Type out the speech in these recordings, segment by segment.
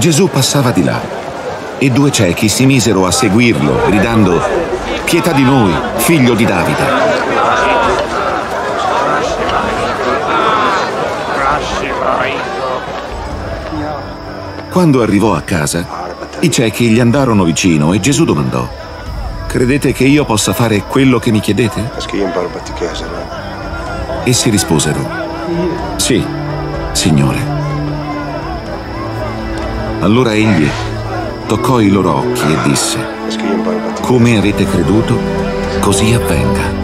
Gesù passava di là e due ciechi si misero a seguirlo, gridando, Pietà di noi, figlio di Davide. Quando arrivò a casa, i ciechi gli andarono vicino e Gesù domandò, Credete che io possa fare quello che mi chiedete? Essi risposero, Sì, Signore. Allora egli toccò i loro occhi e disse, Come avete creduto, così avvenga.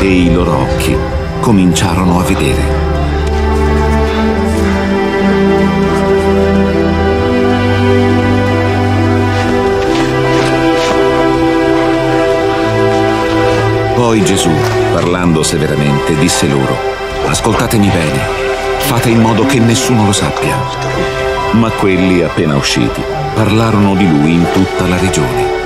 E i loro occhi cominciarono a vedere. Poi Gesù, parlando severamente, disse loro, Ascoltatemi bene, fate in modo che nessuno lo sappia. Ma quelli appena usciti parlarono di lui in tutta la regione.